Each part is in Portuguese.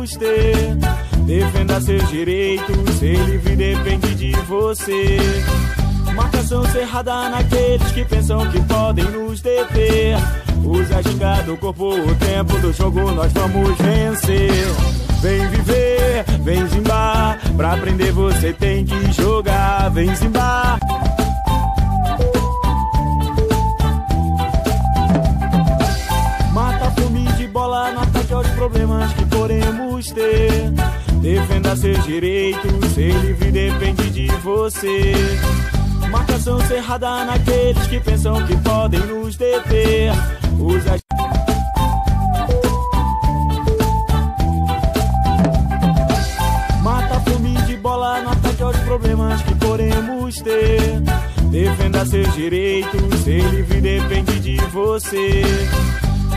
podemos ter. Defenda seus direitos, ser livre depende de você. Marcação cerrada naqueles que pensam que podem nos deter. Use a do corpo, o tempo do jogo nós vamos vencer. Vem viver, vem zimbar. Pra aprender você tem que jogar. Vem zimbar. Problemas que podemos ter. Defenda seus direitos, ser livre depende de você. Marcação cerrada naqueles que pensam que podem nos deter. Usa Mata a fome de bola no ataque aos problemas que podemos ter. Defenda seus direitos, ser livre depende de você.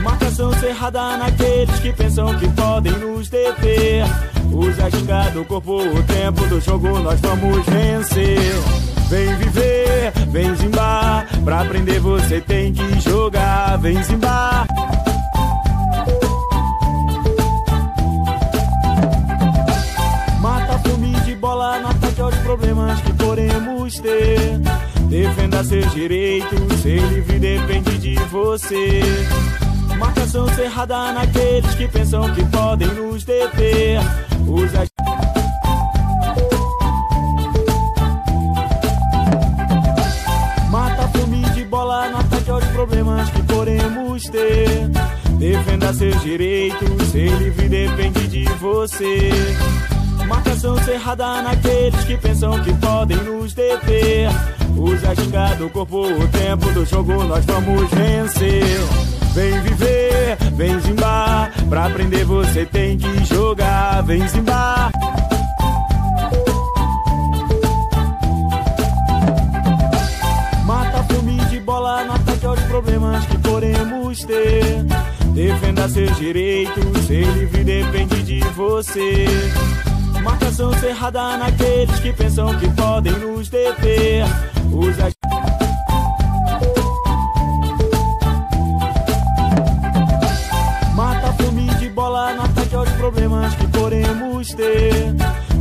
Marcação cerrada naqueles que pensam que podem nos deter. Usa a do corpo, o tempo do jogo nós vamos vencer. Vem viver, vem zimbar. Pra aprender você tem que jogar. Vem zimbar. Mata a fome de bola no ataque aos problemas que podemos ter. Defenda seus direitos, ser livre depende de você. Marcação cerrada naqueles que pensam que podem nos deter. Usa Mata a fome de bola no ataque aos problemas que podemos ter. Defenda seus direitos, ser livre depende de você. Marcação cerrada naqueles que pensam que podem nos deter. Usa a do corpo, o tempo do jogo nós vamos vencer. Pra aprender você tem que jogar. Vem zimbar. Mata fome de bola no ataque aos problemas que podemos ter. Defenda seus direitos, ser livre depende de você. Marcação cerrada naqueles que pensam que podem nos deter. Usa podemos ter.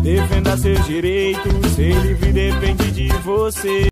Defenda seus direitos, ser livre depende de você.